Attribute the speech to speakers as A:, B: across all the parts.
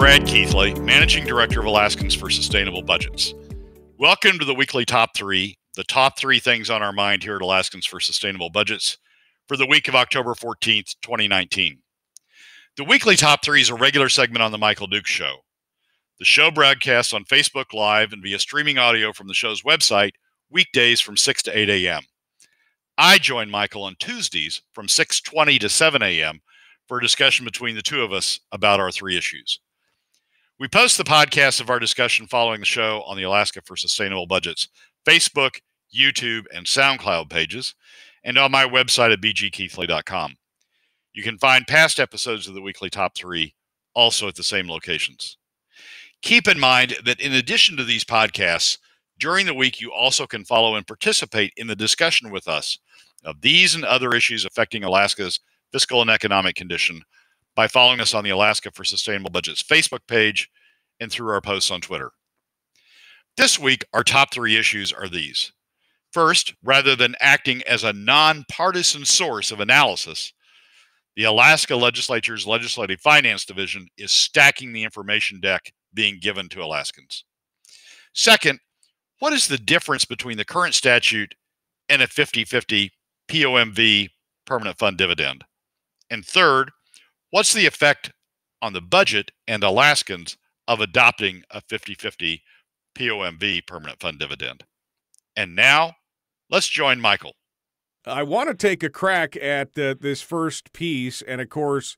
A: Brad Keithley, Managing Director of Alaskans for Sustainable Budgets. Welcome to the weekly top three, the top three things on our mind here at Alaskans for Sustainable Budgets for the week of October 14th, 2019. The weekly top three is a regular segment on The Michael Dukes Show. The show broadcasts on Facebook Live and via streaming audio from the show's website weekdays from 6 to 8 a.m. I join Michael on Tuesdays from 6:20 to 7 a.m. for a discussion between the two of us about our three issues. We post the podcast of our discussion following the show on the Alaska for Sustainable Budgets Facebook, YouTube, and SoundCloud pages, and on my website at bgkeithley.com. You can find past episodes of the weekly top three also at the same locations. Keep in mind that in addition to these podcasts, during the week you also can follow and participate in the discussion with us of these and other issues affecting Alaska's fiscal and economic condition by following us on the Alaska for Sustainable Budgets Facebook page and through our posts on Twitter. This week, our top three issues are these. First, rather than acting as a nonpartisan source of analysis, the Alaska Legislature's Legislative Finance Division is stacking the information deck being given to Alaskans. Second, what is the difference between the current statute and a 50 50 POMV permanent fund dividend? And third, what's the effect on the budget and Alaskans of adopting a 50 50 POMV permanent fund dividend? And now, let's join Michael.
B: I want to take a crack at this first piece. And of course,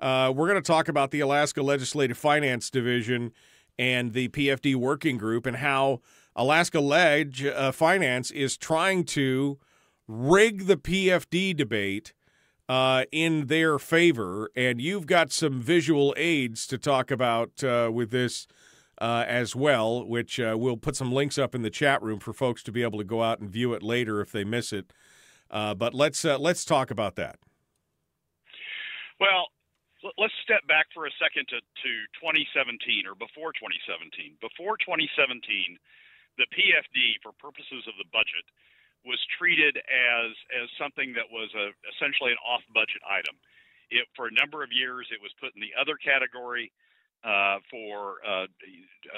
B: uh, we're going to talk about the Alaska Legislative Finance Division and the PFD Working Group and how Alaska Leg uh, Finance is trying to rig the PFD debate uh, in their favor. And you've got some visual aids to talk about uh, with this uh, as well, which uh, we'll put some links up in the chat room for folks to be able to go out and view it later if they miss it. Uh, but let's uh, let's talk about that.
C: Well, let's step back for a second to, to 2017 or before 2017. Before 2017, the PFD, for purposes of the budget, was treated as as something that was a, essentially an off budget item. It for a number of years it was put in the other category. Uh, for uh,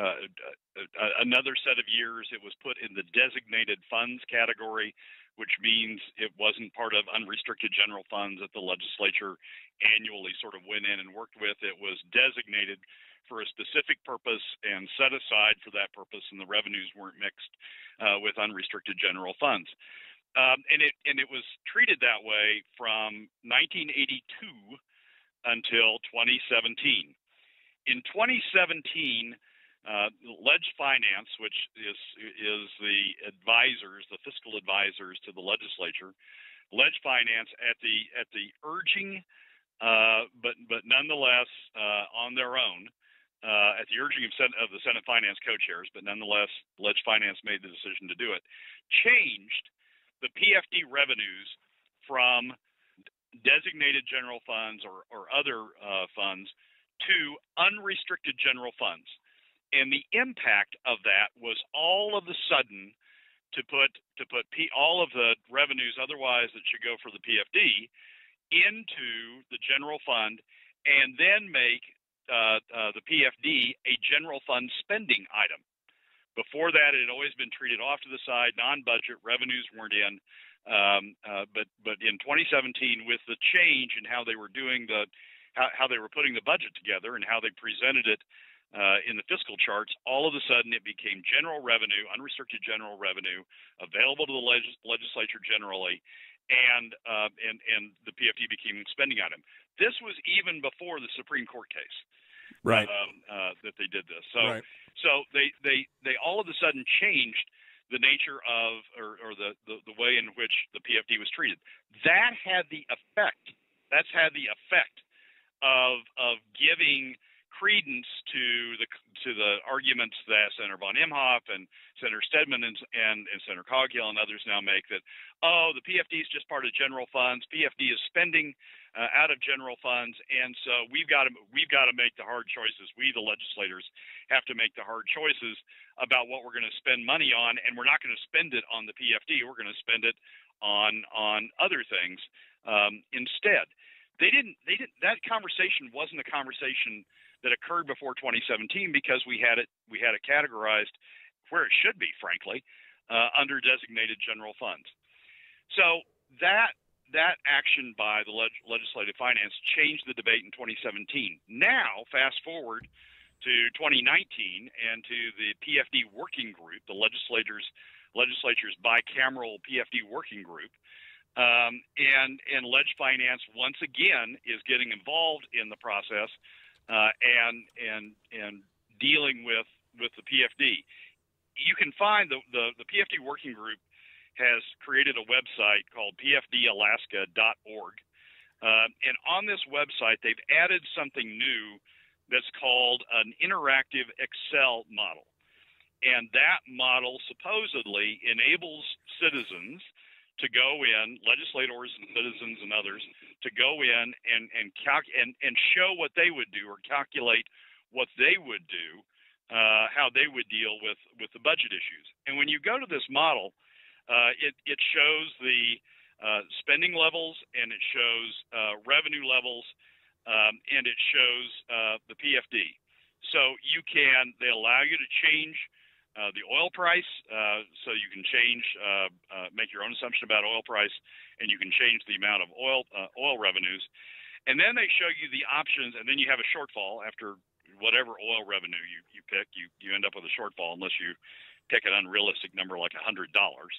C: uh, uh, another set of years, it was put in the designated funds category, which means it wasn't part of unrestricted general funds that the legislature annually sort of went in and worked with. It was designated for a specific purpose and set aside for that purpose, and the revenues weren't mixed uh, with unrestricted general funds. Um, and it and it was treated that way from 1982 until 2017. In 2017, uh, Ledge Finance, which is is the advisors, the fiscal advisors to the legislature, Ledge Finance at the at the urging, uh, but but nonetheless uh, on their own, uh, at the urging of, Senate, of the Senate Finance co-chairs, but nonetheless, Ledge Finance made the decision to do it, changed the PFD revenues from designated general funds or, or other uh, funds to unrestricted general funds. And the impact of that was all of a sudden to put to put P, all of the revenues otherwise that should go for the PFD into the general fund and then make uh, uh, the PFD a general fund spending item. Before that, it had always been treated off to the side, non-budget revenues weren't in. Um, uh, but but in 2017, with the change in how they were doing the how, how they were putting the budget together and how they presented it uh, in the fiscal charts, all of a sudden it became general revenue, unrestricted general revenue, available to the leg- legislature generally, and uh, and and the PFD became a spending item. This was even before the Supreme Court case
B: right
C: um, uh, that they did this. So
B: right.
C: so they they they all of a sudden changed the nature of or, or the, the the way in which the PFD was treated. That had the effect. That's had the effect of of giving credence to the to the arguments that Senator von Imhoff and Senator Stedman and, and, and Senator Coghill and others now make that oh the PFD is just part of general funds. PFD is spending uh, out of general funds, and so we've got to we've got to make the hard choices. We the legislators have to make the hard choices about what we're going to spend money on, and we're not going to spend it on the PFD. We're going to spend it on on other things um, instead. They didn't. They didn't. That conversation wasn't a conversation that occurred before 2017 because we had it we had it categorized where it should be, frankly, uh, under designated general funds. So that that action by the leg- legislative finance changed the debate in 2017. Now, fast forward to 2019 and to the PFD working group, the legislators legislature's bicameral PFD working group. Um, and and Ledge Finance once again is getting involved in the process uh, and and and dealing with with the PFD. You can find the, the, the PFD working group has created a website called pfdalaska.org. Uh, and on this website, they've added something new that's called an interactive Excel model. And that model supposedly enables citizens to go in, legislators and citizens and others, to go in and and, calc- and and show what they would do or calculate what they would do, uh, how they would deal with with the budget issues. And when you go to this model, uh, it it shows the uh, spending levels and it shows uh, revenue levels um, and it shows uh, the PFD. So you can they allow you to change uh, the oil price, uh, so you can change, make your own assumption about oil price, and you can change the amount of oil oil revenues. And then they show you the options, and then you have a shortfall after whatever oil revenue you, you pick. You you end up with a shortfall unless you pick an unrealistic number like a hundred dollars.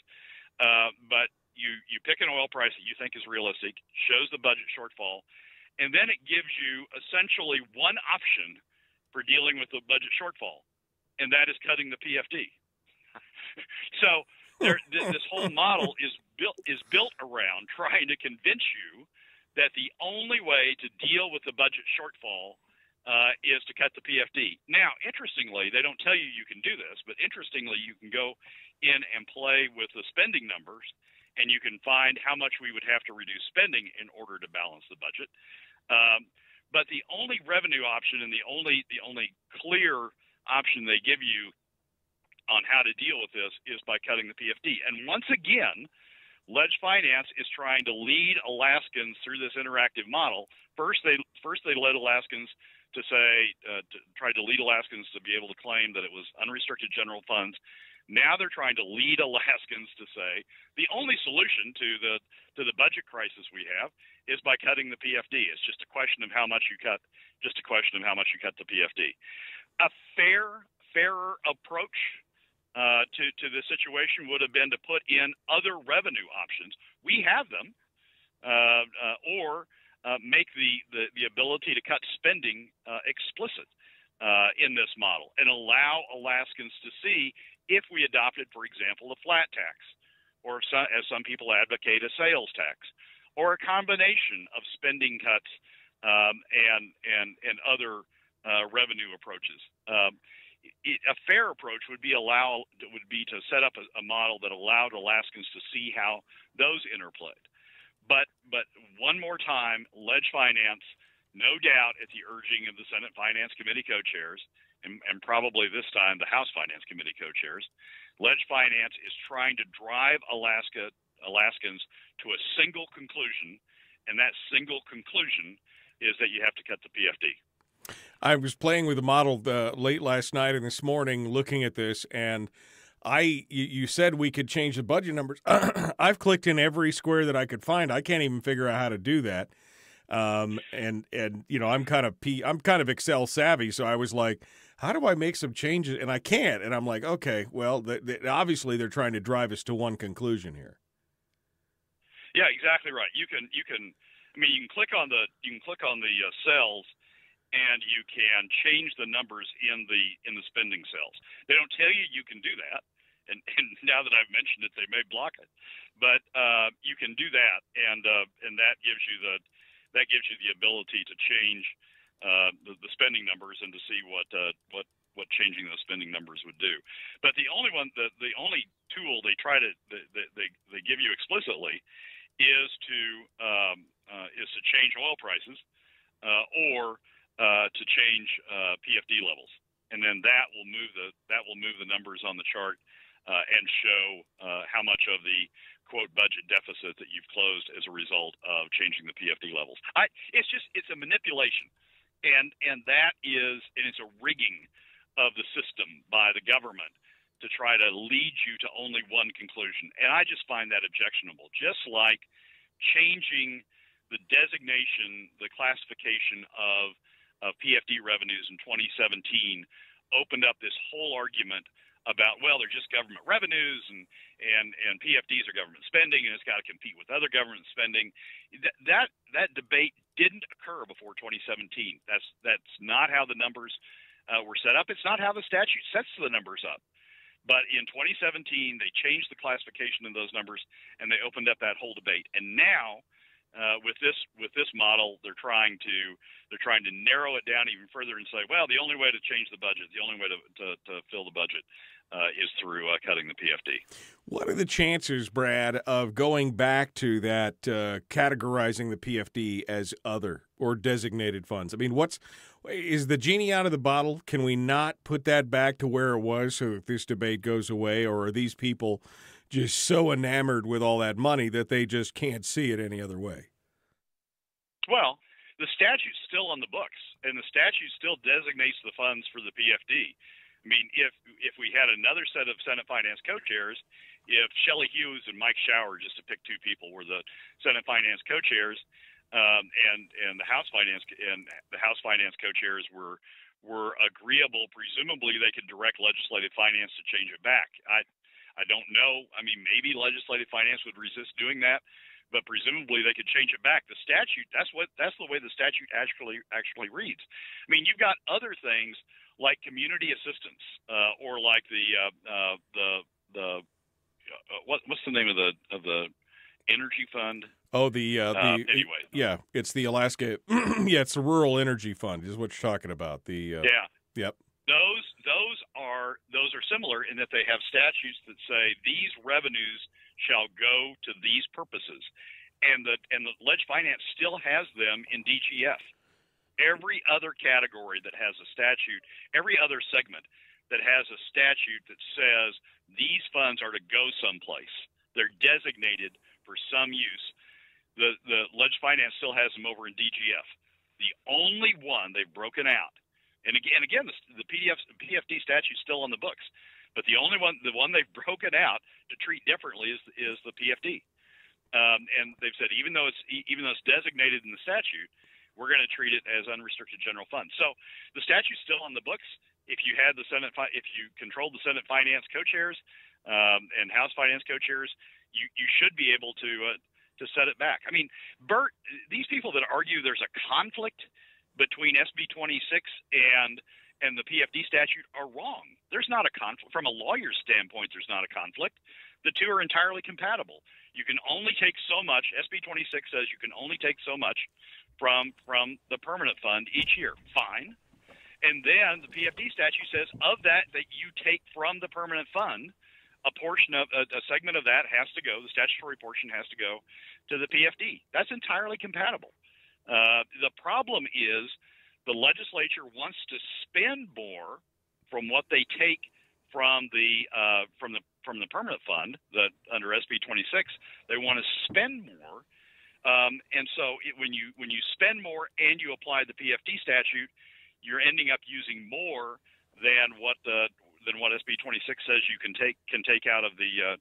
C: Uh, but you you pick an oil price that you think is realistic, shows the budget shortfall, and then it gives you essentially one option for dealing with the budget shortfall and that is cutting the PFD. so there, this whole model is built is built around trying to convince you that the only way to deal with the budget shortfall uh, is to cut the PFD. Now, interestingly, they don't tell you you can do this, but interestingly, you can go in and play with the spending numbers, and you can find how much we would have to reduce spending in order to balance the budget. Um, but the only revenue option and the only the only clear option they give you on how to deal with this is by cutting the PFD. And once again, Ledge Finance is trying to lead Alaskans through this interactive model. First, they first they led Alaskans to say uh, to try to lead Alaskans to be able to claim that it was unrestricted general funds. Now they're trying to lead Alaskans to say the only solution to the to the budget crisis we have is by cutting the PFD. It's just a question of how much you cut. Just a question of how much you cut the PFD a fair, fairer approach uh, to to the situation would have been to put in other revenue options. We have them, uh, uh, or uh, make the, the, the ability to cut spending uh, explicit uh, in this model and allow Alaskans to see if we adopted, for example, a flat tax, or some, as some people advocate, a sales tax, or a combination of spending cuts um, and and and other uh, revenue approaches. Um, it, a fair approach would be allow would be to set up a, a, model that allowed Alaskans to see how those interplayed. But but one more time, Ledge Finance, no doubt at the urging of the Senate Finance Committee co-chairs, and, and probably this time the House Finance Committee co-chairs, Ledge Finance is trying to drive Alaska Alaskans to a single conclusion, and that single conclusion is that you have to cut the PFD.
B: I was playing with the model uh, late last night and this morning, looking at this, and I you said we could change the budget numbers. I've clicked in every square that I could find. I can't even figure out how to do that. Um, and and you know I'm kind of P, I'm kind of Excel savvy, so I was like, how do I make some changes? And I can't. And I'm like, okay, well, obviously they're trying to drive us to one conclusion here.
C: Yeah, exactly right. You can you can I mean you can click on the you can click on the uh, cells and you can change the numbers in the in the spending cells. They don't tell you you can do that, and, and now that I've mentioned it, they may block it, but uh, you can do that, and uh, and that gives you the that gives you the ability to change uh, the, the spending numbers and to see what uh, what what changing those spending numbers would do. But the only one the the only tool they try to they they, they give you explicitly is to um, uh, is to change oil prices uh, or uh, to change uh, PFD levels, and then that will move the that will move the numbers on the chart uh, and show uh, how much of the quote budget deficit that you've closed as a result of changing the PFD levels. I, it's just it's a manipulation. and and that is and it's a rigging of the system by the government to try to lead you to only one conclusion. And I just find that objectionable. Just like changing the designation, the classification of of PFD revenues in 2017 opened up this whole argument about well they're just government revenues and and and PFDs are government spending and it's got to compete with other government spending. That that, that debate didn't occur before 2017 that's that's not how the numbers uh, were set up. It's not how the statute sets the numbers up. But in 2017 they changed the classification of those numbers and they opened up that whole debate. And now uh, with this with this model, they're trying to they're trying to narrow it down even further and say, well, the only way to change the budget, the only way to to, to fill the budget, uh, is through uh, cutting the PFD.
B: What are the chances, Brad, of going back to that uh, categorizing the PFD as other or designated funds? I mean, what's is the genie out of the bottle? Can we not put that back to where it was so if this debate goes away, or are these people? Just so enamored with all that money that they just can't see it any other way.
C: Well, the statute's still on the books, and the statute still designates the funds for the PFD. I mean, if if we had another set of Senate Finance co-chairs, if Shelley Hughes and Mike Shower, just to pick two people, were the Senate Finance co-chairs, um, and and the House Finance and the House Finance co-chairs were were agreeable, presumably they could direct legislative finance to change it back. I I don't know. I mean, maybe legislative finance would resist doing that, but presumably they could change it back. The statute that's what that's the way the statute actually actually reads. I mean, you've got other things like community assistance uh, or like the uh, uh, the the uh, what what's the name of the of the energy fund?
B: Oh, the uh, the
C: uh, anyway.
B: Yeah, it's the Alaska. yeah, it's the Rural Energy Fund. Is what you're talking about. The
C: yeah.
B: Yep.
C: Those those are those are similar in that they have statutes that say these revenues shall go to these purposes, and the and the ledge finance still has them in DGF. Every other category that has a statute, every other segment that has a statute that says these funds are to go someplace, they're designated for some use. The the ledge finance still has them over in DGF. The only one they've broken out and again, again, the, the PDF, PFD statute is still on the books, but the only one, the one they've broken out to treat differently is is the PFD. Um, and they've said even though it's even though it's designated in the statute, we're going to treat it as unrestricted general fund. So the statute's still on the books. If you had the Senate, if you controlled the Senate Finance co-chairs um, and House Finance co-chairs, you you should be able to uh, to set it back. I mean, Bert, these people that argue there's a conflict between SB 26 and and the PFD statute are wrong. There's not a conflict from a lawyer's standpoint. There's not a conflict. The two are entirely compatible. You can only take so much. SB 26 says you can only take so much from from the permanent fund each year. Fine. And then the PFD statute says of that that you take from the permanent fund, a portion of a, a segment of that has to go. The statutory portion has to go to the PFD. That's entirely compatible. Uh, the problem is the legislature wants to spend more from what they take from the uh, from the from the permanent fund that under SB 26 they want to spend more, um, and so it, when you when you spend more and you apply the PFD statute, you're ending up using more than what the than what SB 26 says you can take can take out of the uh,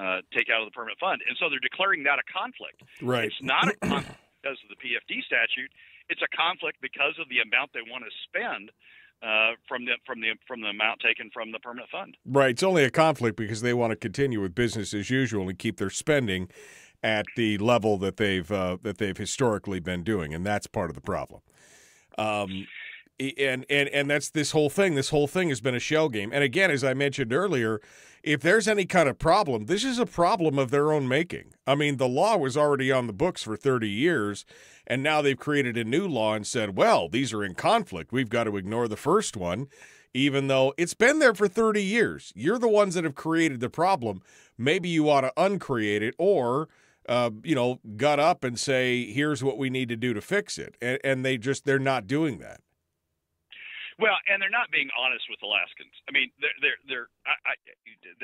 C: uh, take out of the permanent fund, and so they're declaring that a conflict.
B: Right.
C: It's not a conflict because of the PFD statute. It's a conflict because of the amount they want to spend uh, from the from the from the amount taken from the permanent fund.
B: Right. It's only a conflict because they want to continue with business as usual and keep their spending at the level that they've uh, that they've historically been doing, and that's part of the problem. Um, and and and that's this whole thing. This whole thing has been a shell game. And again, as I mentioned earlier, if there's any kind of problem, this is a problem of their own making. I mean, the law was already on the books for 30 years, and now they've created a new law and said, well, these are in conflict. We've got to ignore the first one, even though it's been there for 30 years. You're the ones that have created the problem. Maybe you ought to uncreate it or. Uh, you know, gut up and say, "Here's what we need to do to fix it," and, and they just—they're not doing that.
C: Well, and they're not being honest with Alaskans. I mean, they're they're, they're I, I,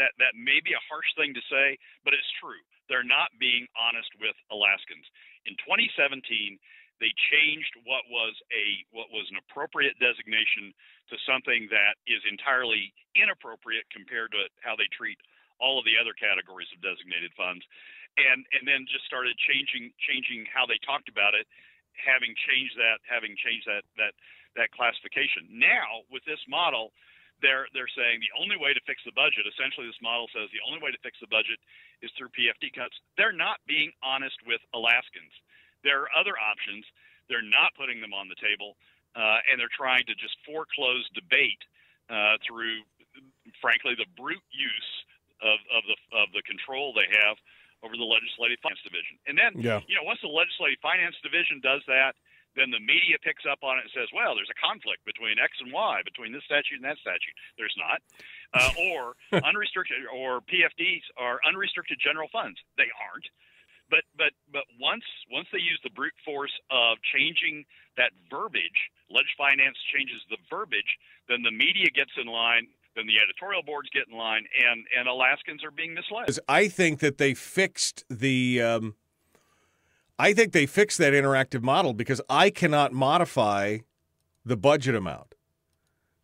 C: that that may be a harsh thing to say, but it's true. They're not being honest with Alaskans. In 2017, they changed what was a what was an appropriate designation to something that is entirely inappropriate compared to how they treat all of the other categories of designated funds, and and then just started changing changing how they talked about it, having changed that having changed that that that classification. Now with this model, they're they're saying the only way to fix the budget. Essentially, this model says the only way to fix the budget is through PFD cuts. They're not being honest with Alaskans. There are other options. They're not putting them on the table, uh, and they're trying to just foreclose debate uh, through, frankly, the brute use of, of the of the control they have over the legislative finance division. And then, yeah. you know, once the legislative finance division does that, then the media picks up on it and says, well, there's a conflict between X and Y, between this statute and that statute. There's not. Uh, or unrestricted, or PFDs are unrestricted general funds. They aren't. But but but once once they use the brute force of changing that verbiage, ledge finance changes the verbiage, then the media gets in line then the editorial boards get in line, and and Alaskans are being misled.
B: I think that they fixed the. Um, I think they fixed that interactive model because I cannot modify the budget amount.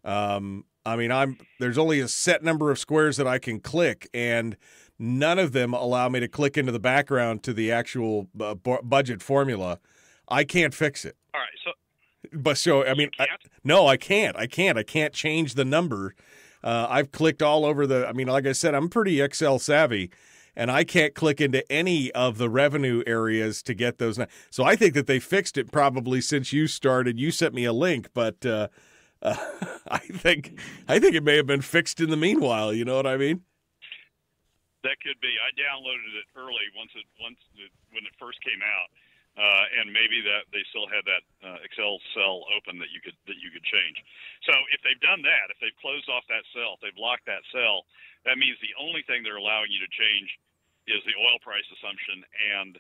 B: Um, I mean, I'm there's only a set number of squares that I can click, and none of them allow me to click into the background to the actual uh, b- budget formula. I can't fix it.
C: All right, so
B: but so I mean, I, no, I can't. I can't. I can't change the number uh, I've clicked all over the. I mean, like I said, I'm pretty Excel savvy, and I can't click into any of the revenue areas to get those. So I think that they fixed it probably since you started. You sent me a link, but uh, uh, I think I think it may have been fixed in the meanwhile. You know what I mean?
C: That could be. I downloaded it early once it once it, when it first came out uh, and maybe that they still had that uh, Excel cell open that you could that you could change. So if they've done that, if they've closed off that cell, if they've locked that cell, that means the only thing they're allowing you to change is the oil price assumption and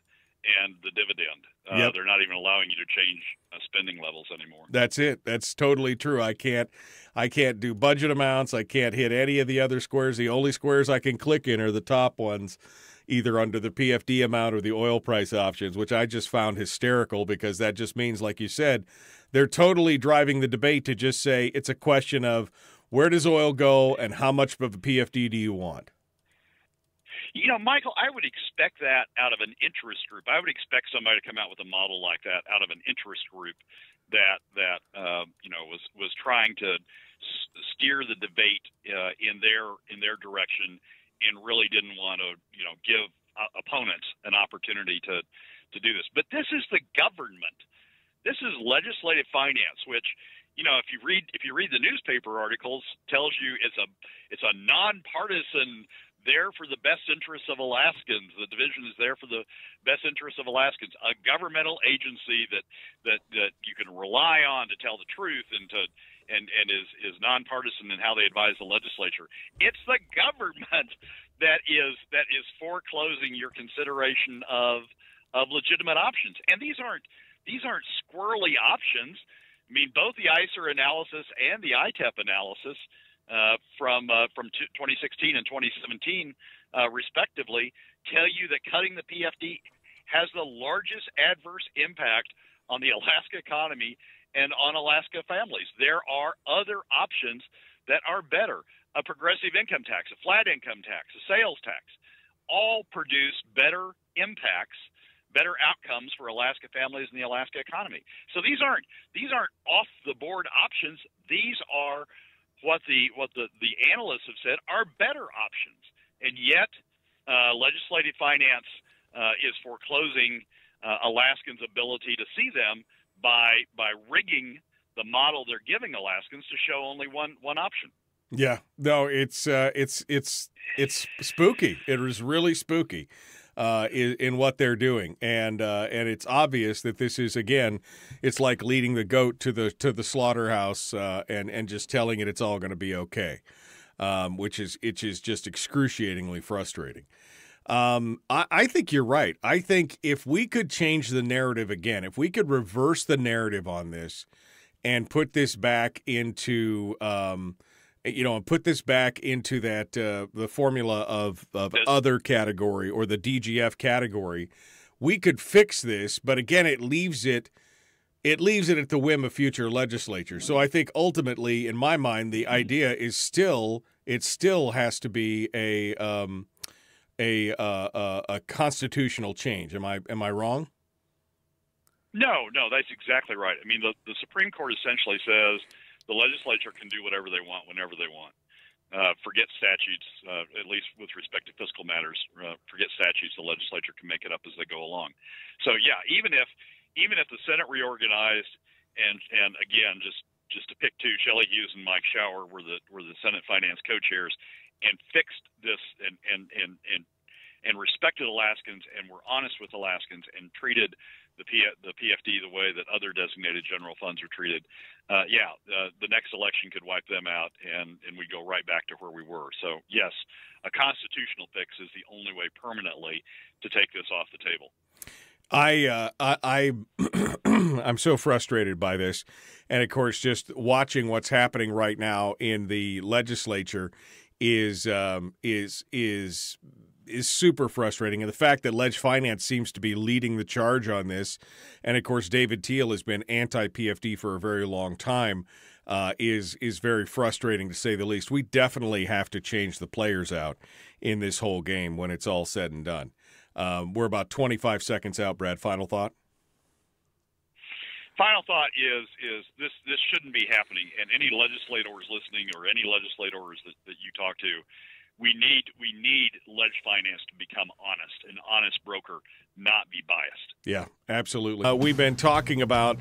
C: and the dividend. Uh, yep. They're not even allowing you to change uh, spending levels anymore.
B: That's it. That's totally true. I can't, I can't do budget amounts. I can't hit any of the other squares. The only squares I can click in are the top ones either under the PFD amount or the oil price options, which I just found hysterical because that just means, like you said, they're totally driving the debate to just say it's a question of where does oil go and how much of a PFD do you want?
C: You know, Michael, I would expect that out of an interest group. I would expect somebody to come out with a model like that out of an interest group that that uh, you know was was trying to steer the debate uh, in their in their direction and really didn't want to, you know, give uh, opponents an opportunity to to do this. But this is the government. This is legislative finance, which you know, if you read if you read the newspaper articles, tells you it's a it's a nonpartisan there for the best interests of Alaskans. The division is there for the best interests of Alaskans. A governmental agency that that that you can rely on to tell the truth and to and and is is nonpartisan in how they advise the legislature. It's the government that is that is foreclosing your consideration of of legitimate options, and these aren't these aren't squirrely options. I mean, both the ISER analysis and the ITEP analysis uh, from uh, from 2016 and 2017, uh, respectively, tell you that cutting the PFD has the largest adverse impact on the Alaska economy and on Alaska families. There are other options that are better. A progressive income tax, a flat income tax, a sales tax, all produce better impacts, better outcomes for Alaska families and the Alaska economy. So these aren't these aren't off the board options. These are what the what the, the analysts have said are better options. And yet uh, legislative finance uh, is foreclosing uh, Alaskans' ability to see them by by rigging the model they're giving Alaskans to show only one one option.
B: Yeah, no, it's uh, it's it's it's spooky. It is really spooky uh, in, what they're doing, and uh, and it's obvious that this is again, it's like leading the goat to the to the slaughterhouse uh, and and just telling it it's all going to be okay, um, which is which is just excruciatingly frustrating. Um, I, I think you're right. I think if we could change the narrative again, if we could reverse the narrative on this and put this back into, um, you know, and put this back into that uh, the formula of of other category or the DGF category, we could fix this. But again, it leaves it it leaves it at the whim of future legislature. So I think ultimately, in my mind, the idea is still it still has to be a um, a, uh, uh, a constitutional change. Am I am I wrong?
C: No, no, that's exactly right. I mean, the the Supreme Court essentially says the legislature can do whatever they want whenever they want. Uh, forget statutes, uh, at least with respect to fiscal matters. Uh, forget statutes. The legislature can make it up as they go along. So yeah, even if even if the Senate reorganized, and and again, just just to pick two, Shelley Hughes and Mike Shower were the were the Senate Finance co-chairs, and fixed this and and and and and respected Alaskans and were honest with Alaskans and treated the P, the PFD the way that other designated general funds are treated. Uh, yeah, uh, the next election could wipe them out, and and we go right back to where we were. So yes, a constitutional fix is the only way permanently to take this off the table.
B: I uh, I, I I'm so frustrated by this, and of course, just watching what's happening right now in the legislature is um, is is is super frustrating, and the fact that Ledge Finance seems to be leading the charge on this, and of course, David Teal has been anti PFD for a very long time. Uh, is is very frustrating to say the least. We definitely have to change the players out in this whole game when it's all said and done. Um, we're about 25 seconds out, Brad. Final thought.
C: Final thought is is this this shouldn't be happening. And any legislators listening or any legislators that, that you talk to, we need we need ledge finance to become honest, an honest broker, not be biased.
B: Yeah, absolutely. Uh, we've been talking about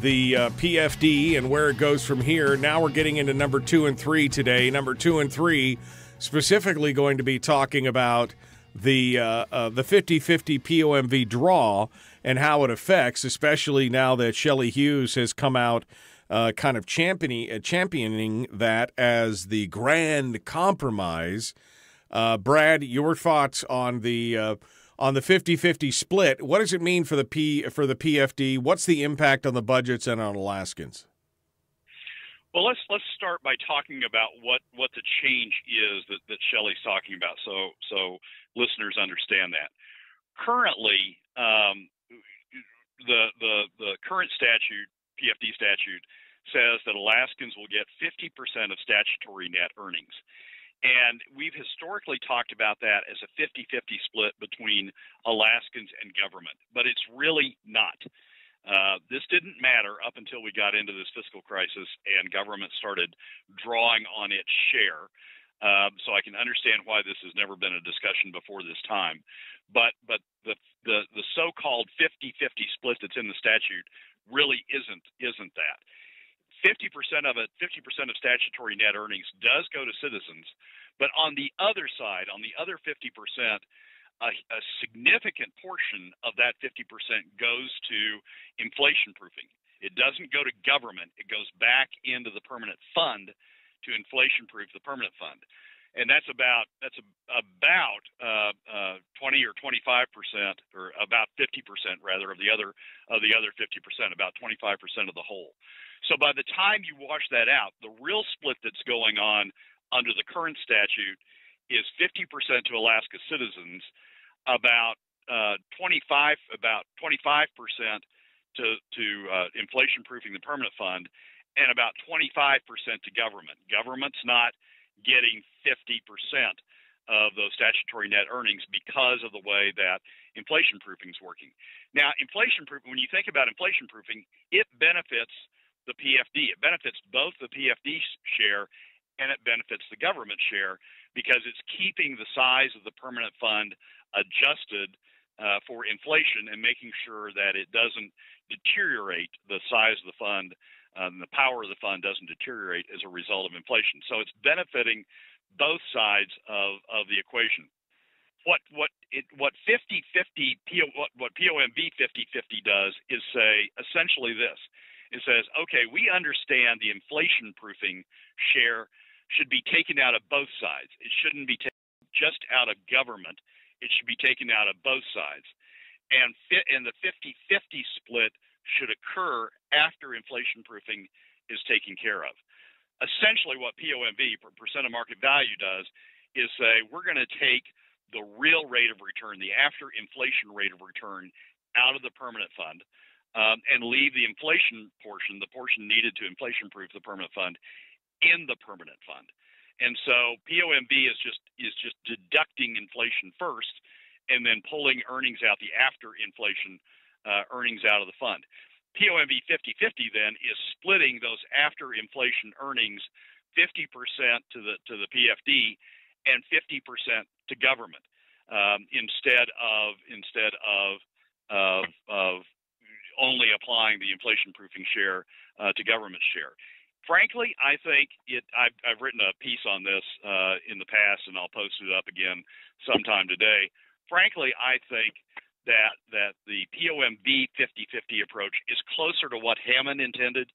B: the uh, PFD and where it goes from here. Now we're getting into number two and three today. Number two and three, specifically going to be talking about the uh, uh, the 50-50 POMV draw and how it affects, especially now that Shelley Hughes has come out uh, kind of championing, uh, championing that as the grand compromise. Uh, Brad, your thoughts on the uh, on the 50-50 split? What does it mean for the P for the PFD? What's the impact on the budgets and on Alaskans?
C: Well, let's let's start by talking about what what the change is that that Shelley's talking about, so so listeners understand that. Currently, um, the the the current statute, PFD statute, says that Alaskans will get 50% of statutory net earnings. And we've historically talked about that as a 50 50 split between Alaskans and government, but it's really not. Uh, this didn't matter up until we got into this fiscal crisis and government started drawing on its share. Um, so I can understand why this has never been a discussion before this time. But but the the, the so-called 50-50 split that's in the statute really isn't isn't that. 50% of it, 50% of statutory net earnings does go to citizens, but on the other side, on the other 50%, a, a significant portion of that 50% goes to inflation proofing. It doesn't go to government, it goes back into the permanent fund to inflation proof the permanent fund. And that's about that's about uh, uh, 20 or 25 percent, or about 50 percent rather of the other of the other 50 percent, about 25 percent of the whole. So by the time you wash that out, the real split that's going on under the current statute is 50% to Alaska citizens, about uh, 25 about 25 percent to to uh, inflation proofing the permanent fund, and about 25 percent to government. Government's not getting 50 percent of those statutory net earnings because of the way that inflation proofing is working. Now, inflation proofing, when you think about inflation proofing, it benefits the PFD. It benefits both the PFD share and it benefits the government share because it's keeping the size of the permanent fund adjusted uh, for inflation and making sure that it doesn't deteriorate the size of the fund um, the power of the fund doesn't deteriorate as a result of inflation. So it's benefiting both sides of, of the equation. What what it what 50-50 what, what POMV 50-50 does is say essentially this. It says, okay, we understand the inflation proofing share should be taken out of both sides. It shouldn't be taken just out of government it should be taken out of both sides. And, fit, and the 50 50 split should occur after inflation proofing is taken care of. Essentially, what POMV, percent of market value, does is say we're going to take the real rate of return, the after inflation rate of return, out of the permanent fund. um, and leave the inflation portion, the portion needed to inflation proof the permanent fund, in the permanent fund. And so POMV is just is just deducting inflation first, and then pulling earnings out the after inflation uh, earnings out of the fund. POMV 50/50 then is splitting those after inflation earnings 50% to the to the PFD and 50% to government um, instead of instead of of, of only applying the inflation proofing share uh, to government share. Frankly, I think it. I've, I've written a piece on this uh, in the past, and I'll post it up again sometime today. Frankly, I think that that the POMV 50-50 approach is closer to what Hammond intended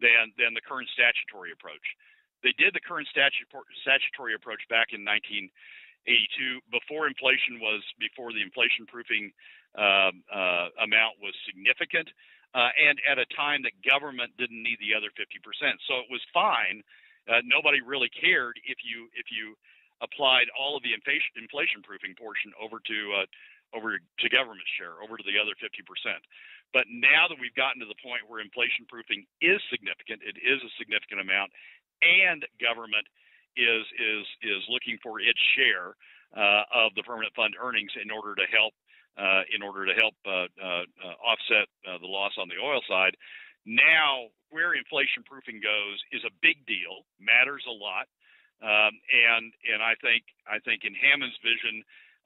C: than than the current statutory approach. They did the current statutory approach back in 1982 before inflation was before the inflation proofing um, uh, amount was significant, uh, and at a time that government didn't need the other 50%. So it was fine. Uh, nobody really cared if you if you applied all of the inflation inflation proofing portion over to uh, over to government share, over to the other 50%. But now that we've gotten to the point where inflation proofing is significant, it is a significant amount, and government is is is looking for its share uh, of the permanent fund earnings in order to help uh, in order to help uh, uh, offset the loss on the oil side. Now, where inflation proofing goes is a big deal, matters a lot, um, and and I think I think in Hammond's vision,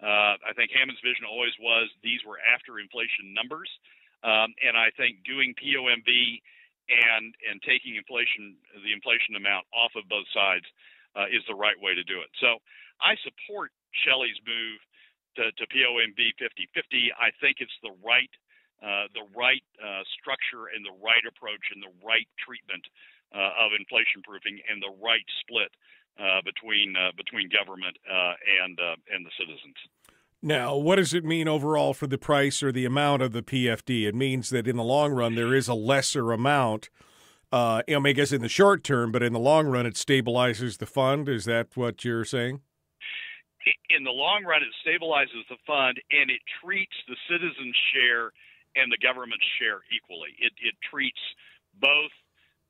C: I think Hammond's vision always was these were after inflation numbers, um, and I think doing POMV and and taking inflation the inflation amount off of both sides uh, is the right way to do it. So I support Shelley's move to, to POMV 50/50. I think it's the right uh, the right uh, structure and the right approach and the right treatment uh, of inflation proofing and the right split uh, between uh, between government and and the citizens.
B: Now, what does it mean overall for the price or the amount of the PFD? It means that in the long run there is a lesser amount. Uh, I, mean, I guess in the short term, but in the long run, it stabilizes the fund. Is that what you're saying?
C: in the long run, it stabilizes the fund and it treats the citizen's share and the government's share equally. It, it treats both.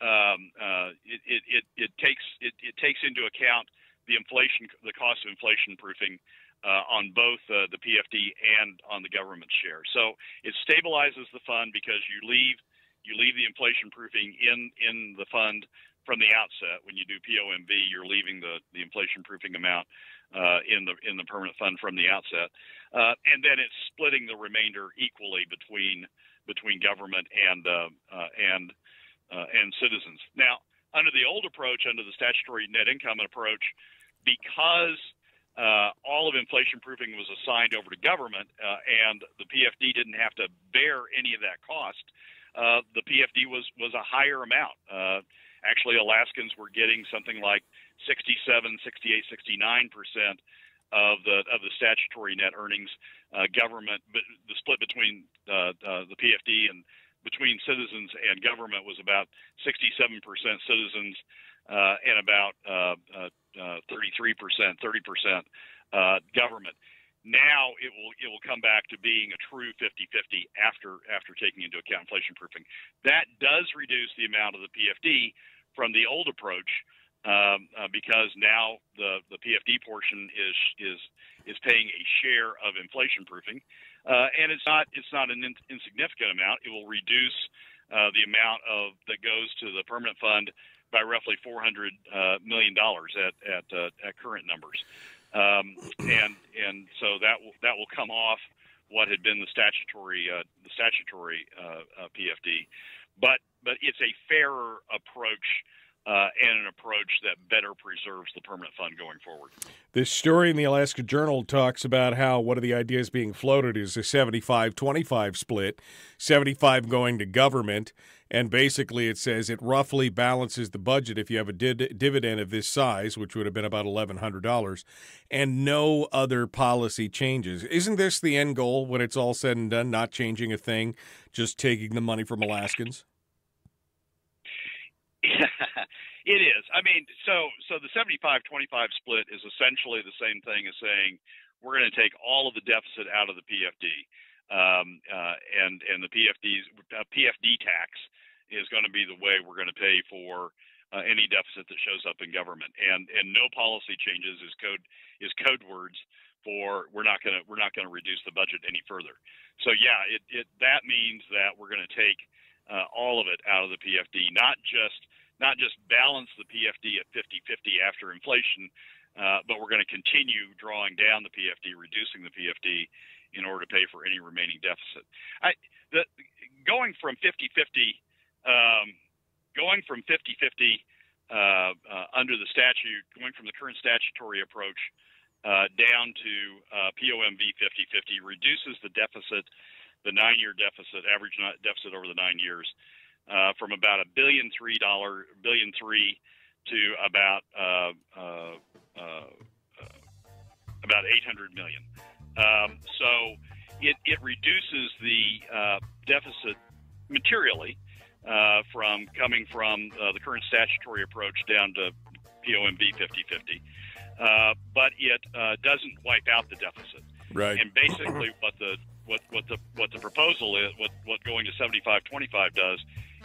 C: Um, uh, it, it, it, it, takes it, it takes into account the inflation, the cost of inflation proofing uh, on both uh, the PFD and on the government share. So it stabilizes the fund because you leave you leave the inflation proofing in in the fund from the outset. When you do POMV, you're leaving the the inflation proofing amount uh, in the in the permanent fund from the outset, uh, and then it's splitting the remainder equally between between government and uh, and uh, and citizens. Now, under the old approach, under the statutory net income approach, because uh, all of inflation proofing was assigned over to government, and the PFD didn't have to bear any of that cost. the PFD was was a higher amount. actually, Alaskans were getting something like 67, 68, 69 percent of the of the statutory net earnings. Uh, government, the split between uh, uh, the PFD and between citizens and government was about 67 percent citizens uh, and about 33 uh, uh, percent, 30 percent government. Now it will it will come back to being a true 50-50 after after taking into account inflation proofing. That does reduce the amount of the PFD from the old approach um, uh, because now the, the PFD portion is is is paying a share of inflation proofing, uh, and it's not it's not an in, insignificant amount. It will reduce uh, the amount of that goes to the permanent fund by roughly 400 uh, million dollars at at uh, at current numbers, um, and and so that will that will come off what had been the statutory uh, the statutory PFD, but but it's a fairer approach uh, and an approach that better preserves the permanent fund going forward.
B: This story in the Alaska Journal talks about how one of the ideas being floated is a 75 25 split, 75 going to government. And basically, it says it roughly balances the budget if you have a did- dividend of this size, which would have been about $1,100, and no other policy changes. Isn't this the end goal when it's all said and done? Not changing a thing, just taking the money from Alaskans?
C: it is. I mean, so so the 75-25 split is essentially the same thing as saying we're going to take all of the deficit out of the PFD. um, uh, and and the PFD's uh, PFD tax is going to be the way we're going to pay for uh, any deficit that shows up in government. And and no policy changes is code is code words for we're not going to we're not going to reduce the budget any further. So yeah, it, it that means that we're going to take uh, all of it out of the PFD, not just not just balance the PFD at 50-50 after inflation, uh, but we're going to continue drawing down the PFD, reducing the PFD in order to pay for any remaining deficit. I, the, going from 50-50, um, going from 50-50 uh, uh, under the statute, going from the current statutory approach uh, down to uh, POMV 50/50 reduces the deficit, the nine-year deficit, average deficit over the nine years, uh, from about a billion three dollar billion three to about uh, uh, uh, about 800 million. Um, so it, it reduces the deficit materially from coming from the current statutory approach down to POMV 50/50. Uh, but it uh, doesn't wipe out the deficit.
B: Right.
C: And basically, what the what what the what the proposal is, what what going to 75-25 does,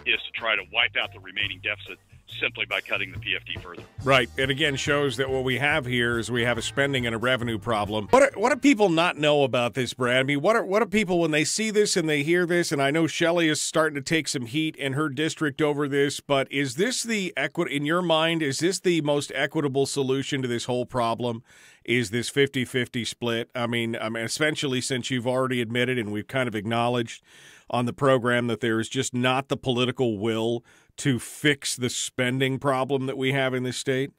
C: is to try to wipe out the remaining deficit simply by cutting the PFD further.
B: Right. It again shows that what we have here is we have a spending and a revenue problem. What are, what do people not know about this, Brad? I mean, what are what do people when they see this and they hear this? And I know Shelley is starting to take some heat in her district over this, but is this the equity in your mind? Is this the most equitable solution to this whole problem? Is this 50-50 split? I mean, I mean, essentially, since you've already admitted and we've kind of acknowledged on the program that there is just not the political will to fix the spending problem that we have in this state?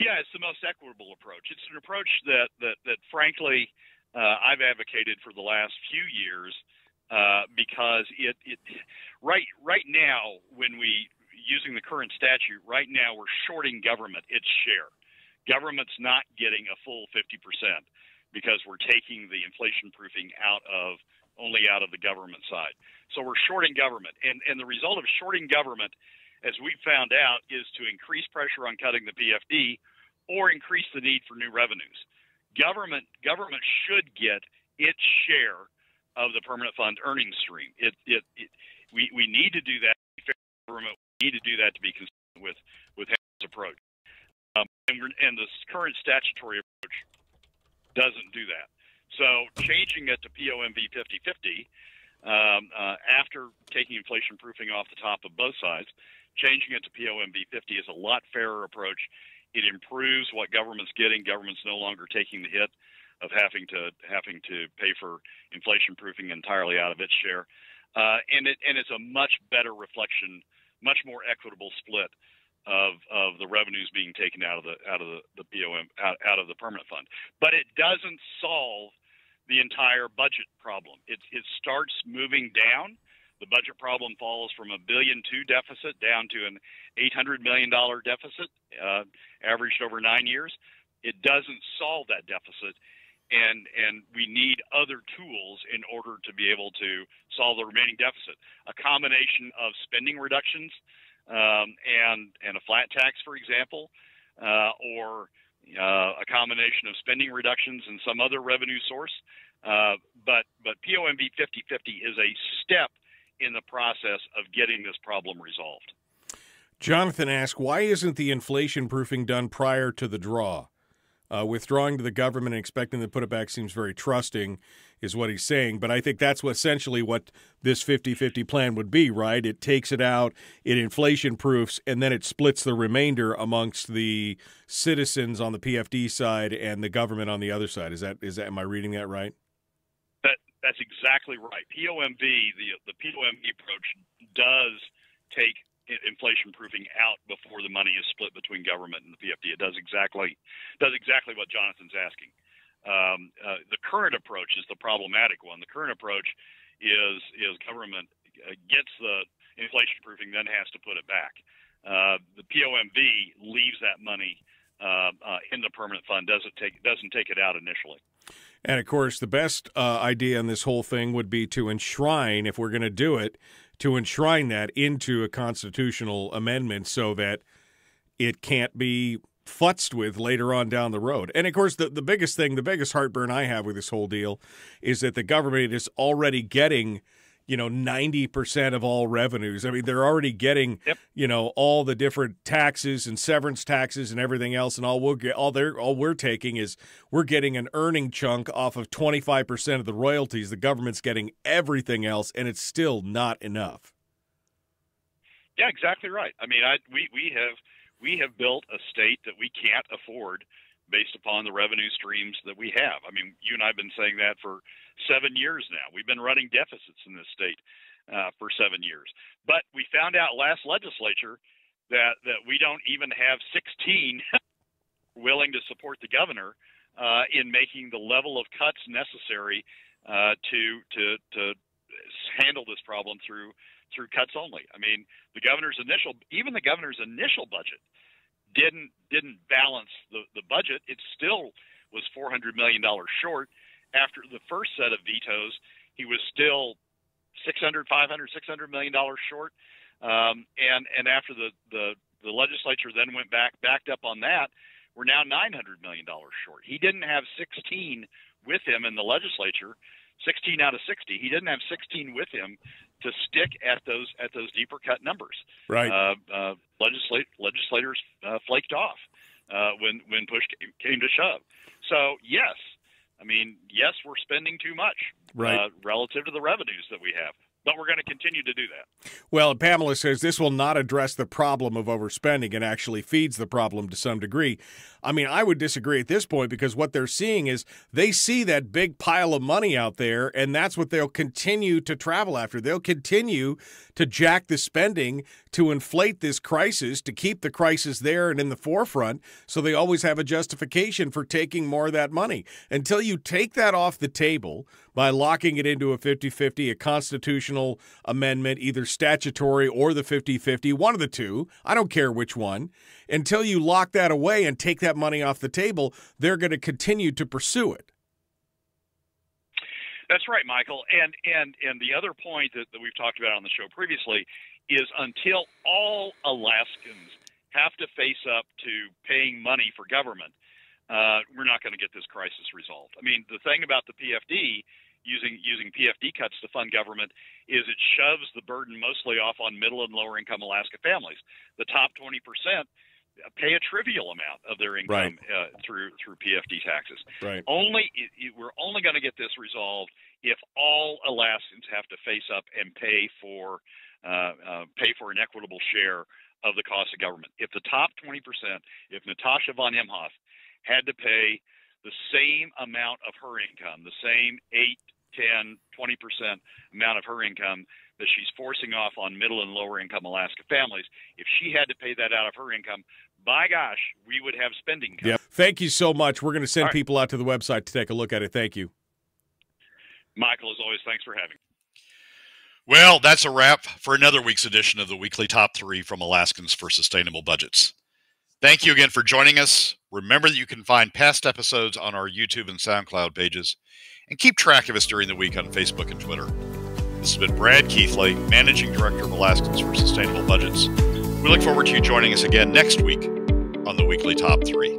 C: Yeah, it's the most equitable approach. It's an approach that that, that frankly uh, I've advocated for the last few years uh, because it, it right right now when we using the current statute right now we're shorting government its share. Government's not getting a full 50% because we're taking the inflation proofing out of only out of the government side. So we're shorting government. And, and the result of shorting government, as we found out, is to increase pressure on cutting the PFD or increase the need for new revenues. Government government should get its share of the permanent fund earnings stream. It, it, it we, we need to do that. Government we need to do that to be consistent with with his approach. Um, and, and the current statutory approach doesn't do that. So changing it to POMV 50/50 um, uh, after taking inflation proofing off the top of both sides, changing it to POMV 50 is a lot fairer approach. It improves what government's getting. Government's no longer taking the hit of having to having to pay for inflation proofing entirely out of its share, uh, and it and it's a much better reflection, much more equitable split of of the revenues being taken out of the out of the, the POM out, out of the permanent fund. But it doesn't solve the entire budget problem. It, it starts moving down. The budget problem falls from a billion two deficit down to an $800 million deficit, uh, averaged over nine years. It doesn't solve that deficit, and and we need other tools in order to be able to solve the remaining deficit. A combination of spending reductions um, and and a flat tax, for example, uh, or uh, a combination of spending reductions and some other revenue source. Uh, but but POMV 50/50 is a step in the process of getting this problem resolved.
B: Jonathan asked, why isn't the inflation proofing done prior to the draw? Uh, withdrawing to the government and expecting to put it back seems very trusting, is what he's saying. But I think that's what, essentially what this 50 50 plan would be, right? It takes it out, it inflation proofs, and then it splits the remainder amongst the citizens on the PFD side and the government on the other side. Is that, is that, am I reading that right?
C: That, that's exactly right. POMV, the, the POMV approach does take inflation proofing out before the money is split between government and the PFD. It does exactly does exactly what Jonathan's asking. Um, uh, the current approach is the problematic one. The current approach is is government uh, gets the inflation proofing, then has to put it back. Uh, the POMV leaves that money uh, uh, in the permanent fund. Doesn't take doesn't take it out initially.
B: And of course, the best uh, idea in this whole thing would be to enshrine, if we're going to do it, to enshrine that into a constitutional amendment so that it can't be futzed with later on down the road. And of course, the, the biggest thing, the biggest heartburn I have with this whole deal is that the government is already getting you know 90% of all revenues. I mean, they're already getting
C: Yep.
B: you know all the different taxes and severance taxes and everything else and all we'll get all they're all we're taking is we're getting an earning chunk off of 25% of the royalties. The government's getting everything else and it's still not enough.
C: Yeah, exactly right. I mean, I we we have we have built a state that we can't afford based upon the revenue streams that we have. I mean, you and I have been saying that for seven years now. We've been running deficits in this state uh, for seven years. But we found out last legislature that that we don't even have 16 willing to support the governor uh, in making the level of cuts necessary uh, to to to handle this problem through through cuts only. I mean, the governor's initial even the governor's initial budget didn't didn't balance the the budget. It still was 400 million dollars short. After the first set of vetoes, he was still 600, 500, 600 million dollars short. Um, and and after the, the the legislature then went back backed up on that, we're now 900 million dollars short. He didn't have 16 with him in the legislature, 16 out of 60. He didn't have 16 with him to stick at those at those deeper cut numbers.
B: Right.
C: Uh, uh, legislate, legislators uh, flaked off uh, when when push came, to shove. So yes, I mean yes, we're spending too much
B: Right.
C: uh, relative to the revenues that we have, but we're going to continue to do that.
B: Well, Pamela says this will not address the problem of overspending and actually feeds the problem to some degree. I mean, I would disagree at this point because what they're seeing is they see that big pile of money out there, and that's what they'll continue to travel after. They'll continue to jack the spending to inflate this crisis, to keep the crisis there and in the forefront, so they always have a justification for taking more of that money. Until you take that off the table by locking it into a 50 50, a constitutional amendment, either statutory or the 50 50, one of the two, I don't care which one, until you lock that away and take that money off the table, they're going to continue to pursue it.
C: That's right, Michael. And and and the other point that, that we've talked about on the show previously is until all Alaskans have to face up to paying money for government, uh, we're not going to get this crisis resolved. I mean, the thing about the PFD using using PFD cuts to fund government is it shoves the burden mostly off on middle and lower income Alaska families. The top 20 percent pay a trivial amount of their income uh, through through PFD taxes.
B: Right.
C: Only it, it- we're only going to get this resolved if all Alaskans have to face up and pay for uh, uh, pay for an equitable share of the cost of government. If the top 20%, if Natasha von Imhoff had to pay the same amount of her income, the same 8, 10, 20% amount of her income that she's forcing off on middle and lower income Alaska families, if she had to pay that out of her income, by gosh, we would have spending cuts.
B: Yep. Thank you so much. We're going to send
C: All right.
B: people out to the website to take a look at it. Thank you.
C: Michael, as always, thanks for having me.
A: Well, that's a wrap for another week's edition of the weekly top three from Alaskans for Sustainable Budgets. Thank you again for joining us. Remember that you can find past episodes on our YouTube and SoundCloud pages and keep track of us during the week on Facebook and Twitter. This has been Brad Keithley, Managing Director of Alaskans for Sustainable Budgets. We look forward to you joining us again next week on the weekly top three.